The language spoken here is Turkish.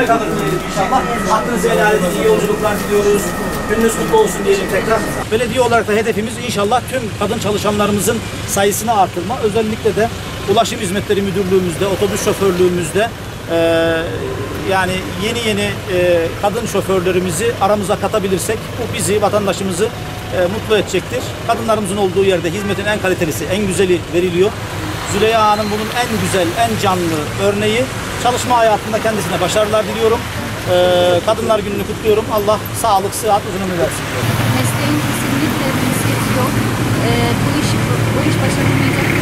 ömre kalır diyelim inşallah. Hakkınızı helal edin, iyi yolculuklar diliyoruz. Gününüz kutlu olsun diyelim tekrar. Belediye olarak da hedefimiz inşallah tüm kadın çalışanlarımızın sayısını artırma. Özellikle de Ulaşım Hizmetleri Müdürlüğümüzde, otobüs şoförlüğümüzde eee, yani yeni yeni eee, kadın şoförlerimizi aramıza katabilirsek bu bizi, vatandaşımızı eee, mutlu edecektir. Kadınlarımızın olduğu yerde hizmetin en kalitelisi, en güzeli veriliyor. Züleyha Hanım bunun en güzel, en canlı örneği. Çalışma hayatında kendisine başarılar diliyorum. Eee, Kadınlar Günü'nü kutluyorum. Allah sağlık, sıhhat, uzun ömür versin. Mesleğin kesinlikle cinsiyeti yok. Ee, bu iş bu iş başarılmayacak bir.